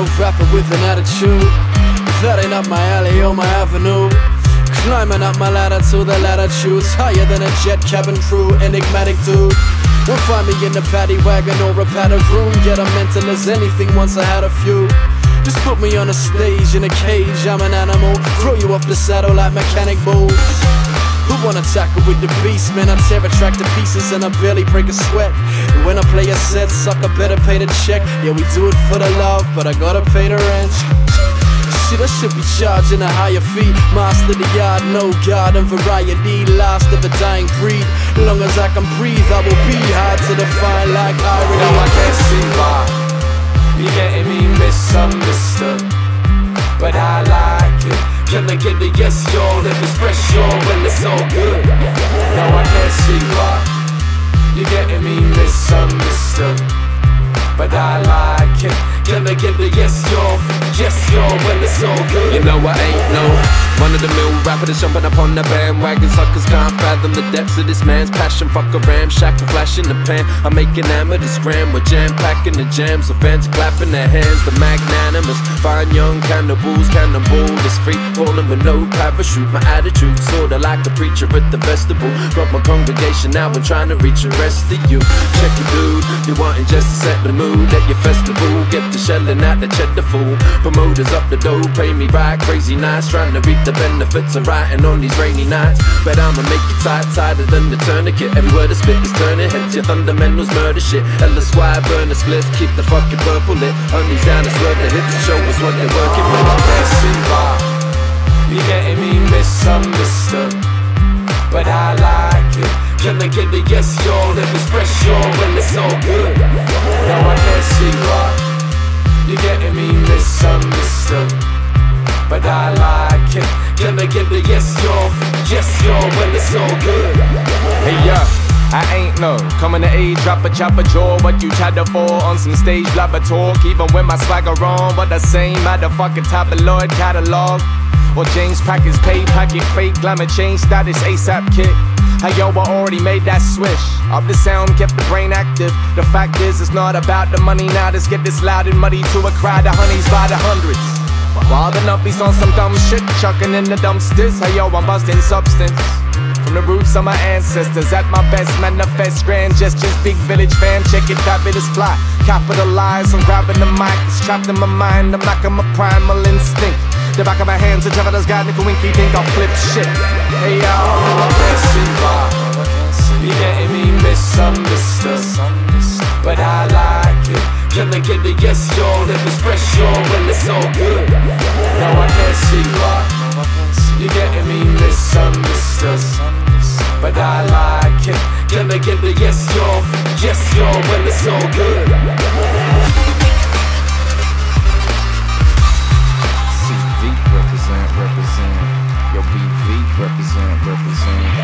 no rapper with an attitude. That ain't up my alley or my avenue. Climbing up my ladder to the latitudes higher than a jet cabin crew. Enigmatic dude. Won't find me in a paddy wagon or a padded room. Yet I'm mental as anything once I had a few. Just put me on a stage in a cage. I'm an animal. Throw you off the saddle like mechanic bulls. Who wanna tackle with the beast, man? I tear a track to pieces and I barely break a sweat. And when I play a set, sucker better pay the check. Yeah, we do it for the love, but I gotta pay the rent. Shit, I should be charging a higher fee. Master the yard, no god and variety. Last of a dying breed. Long as I can breathe, I will be hard to define like irony. Now I can't see why you're getting me misunderstood, Can I get the yes, y'all? If it's fresh, y'all, well, it's all good. Now I can't see why you're getting me misunderstood, but I like it. Can I get the yes, y'all? Yes, y'all, well, it's all good. You know I ain't no one of the mill rapper that's jumping up on the bandwagon. Suckers can't fathom the depths of this man's passion. Fuck a ramshackle, flash in the pan. I'm making amateurs gram with jam packing the jams. The fans clapping their hands. The magnanimous, fine young cannibals, cannonball is free, falling with no parachute. My attitude sorta like a preacher at the festival. Got my congregation now, I'm trying to reach the rest of you. Check it, dude. You wanting just to set the mood at your festival. Get the shelling out the cheddar fool. Promoters up the dough, pay me right. Crazy nights, trying to reap the benefits of writing on these rainy nights. But I'ma make you tight, tighter than the tourniquet. Every word I spit is turning heads. Your Thundamentals murder shit. LSY burn a spliff, keep the fucking purple lit. Honeys down to swerve the hips, show us what they're working with. All good. Hey yo, I ain't no coming to age, drop a chopper jaw. What you tried to for on some stage blabber talk, even when my swagger on. But the same motherfucking tabloid catalog. Or James Packers pay packet fake glamour change status ASAP kit. Hey yo, I already made that switch. Up the sound, kept the brain active. The fact is, it's not about the money now. Let's get this loud and muddy to a crowd of honeys by the hundreds. While the nuppies on some dumb shit, chucking in the dumpsters. Hey yo, I'm busting substance. From the roots of my ancestors, at my best, manifest grand gestures. Big village fan, check it, fabulous fly. Capitalize on grabbing the mic, it's trapped in my mind. I'm like I'm a primal instinct. The back of my hands, a traveler's guide, nickel winky, think I'll flip shit. Hey yo, I can't see why you're getting me misunderstood, but I like it. Get the yes, y'all? If it's fresh, y'all, it's all good. Now I can't see why you're getting me misunderstood, but I like it. Gonna get the yes, y'all, yes, y'all, when it's so good. CV represent, represent. Yo, BV represent, represent.